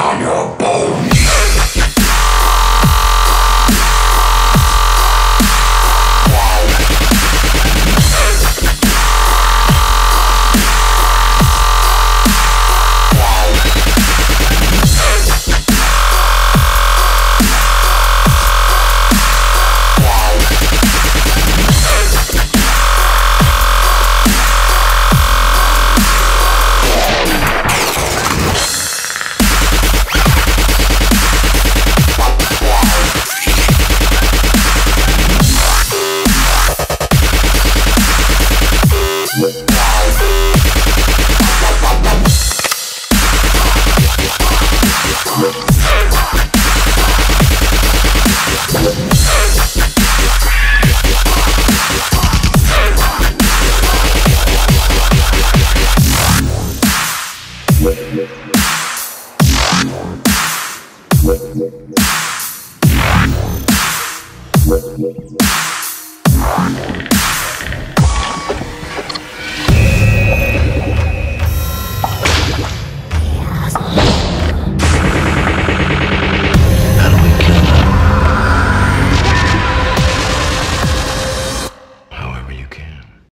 on your bones. Yeah.